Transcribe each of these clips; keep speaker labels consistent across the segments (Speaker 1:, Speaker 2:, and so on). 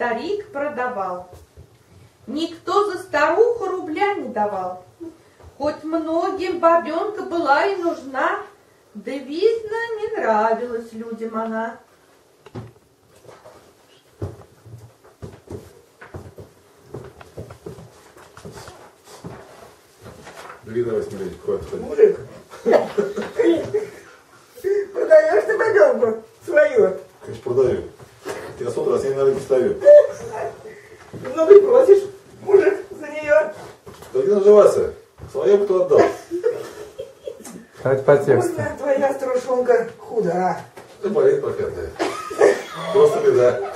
Speaker 1: старик продавал. Никто за старуху рубля не давал. Хоть многим бабенка была и нужна, да, видно, не нравилась людям она.
Speaker 2: Бери давай смотреть, хватит ходить.
Speaker 3: Мужик, продаешь ты бабенку свою?
Speaker 2: Конечно, продаю. Раз я на рынке стою.
Speaker 3: Много и просишь, мужик, за нее.
Speaker 2: Да где наживаться? Свое кто отдал.
Speaker 4: Давайте по тексту.
Speaker 3: Можно твоя старушонка худа.
Speaker 2: Да болеет проклятая. Просто беда.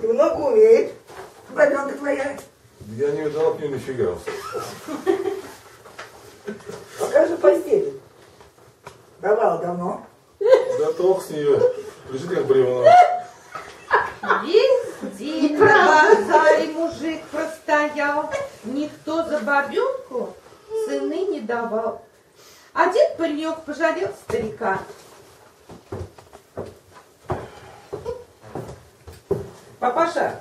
Speaker 3: И много умеет. Бабенка твоя.
Speaker 2: Я не видал от нее нифига.
Speaker 3: Покажи постель. Давал давно.
Speaker 2: Да трох с нее. Лежит как бревно.
Speaker 1: Весь день на базаре мужик простоял, никто за бабенку цены не давал. Один паренек пожалел старика.
Speaker 5: Папаша,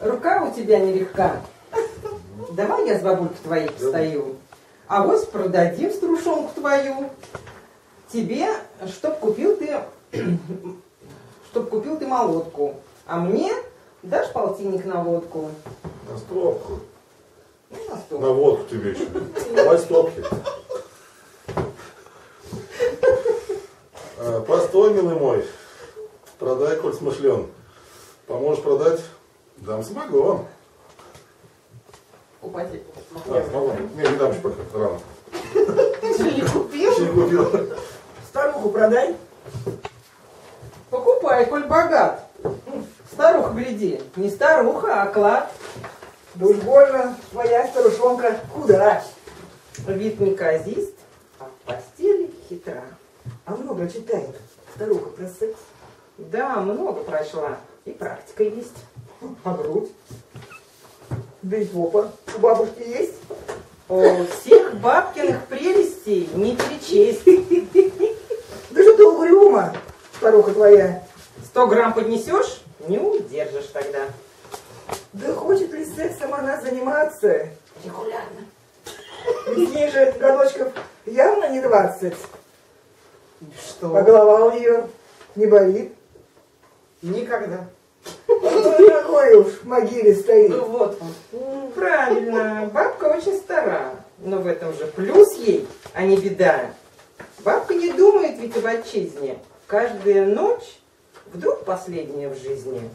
Speaker 5: рука у тебя нелегка. Давай я с бабулькой твоей постою. А вот продадим струшонку твою. Тебе, чтоб купил ты, чтоб купил ты молотку. А мне дашь полтинник на водку.
Speaker 2: На стопку.
Speaker 5: Ну, на стол.
Speaker 2: На водку тебе еще. Давай стопки. А, Постой, милый мой. Продай, коль смышлен. Поможешь продать? Дам самогон.
Speaker 5: Упаси.
Speaker 2: А, самогон. Не, не дам еще пока, рано.
Speaker 5: Ты не купил?
Speaker 2: Еще не купил.
Speaker 3: Старуху продай.
Speaker 5: Покупай, коль богат. Старуха, гляди, не старуха, а клад.
Speaker 3: Да уж больно твоя старушонка худа.
Speaker 5: Вид неказист, а в постели хитра.
Speaker 3: А много читает старуха про секс.
Speaker 5: Да, много прошла. И практика есть.
Speaker 3: А грудь? Да и попа у бабушки есть.
Speaker 5: О, всех бабкиных прелестей не перечесть.
Speaker 3: Да что ты угрюма, старуха твоя.
Speaker 5: Сто грамм поднесешь, не удержишь тогда.
Speaker 3: Да хочет ли сексом она заниматься регулярно? Ведь ей же годочков явно не двадцать. А
Speaker 5: Что?
Speaker 3: голова у нее не болит.
Speaker 5: Никогда.
Speaker 3: А то на какой уж могиле стоит.
Speaker 5: Ну вот он. Правильно, бабка очень стара. Но в этом же плюс ей, а не беда. Бабка не думает ведь об отчизне. Каждая ночь вдруг последняя в жизни.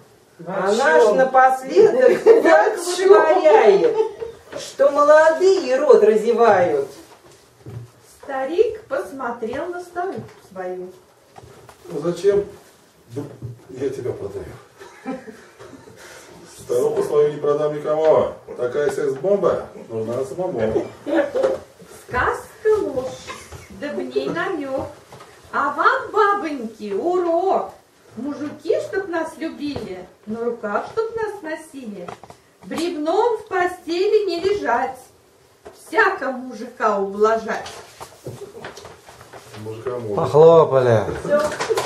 Speaker 5: Она ж напоследок так что молодые рот разевают.
Speaker 1: Старик посмотрел на старуху свою.
Speaker 2: Ну зачем? Да я тебя продаю. Старуху свою не продам никому. Такая секс-бомба нужна самому.
Speaker 1: Сказка ложь, да в ней намек. А вам, бабоньки, урок. Мужики, чтоб нас любили, на руках, чтоб нас носили. Бревном в постели не лежать, всяко мужика ублажать.
Speaker 2: Мужика.
Speaker 4: Похлопали.
Speaker 1: Все.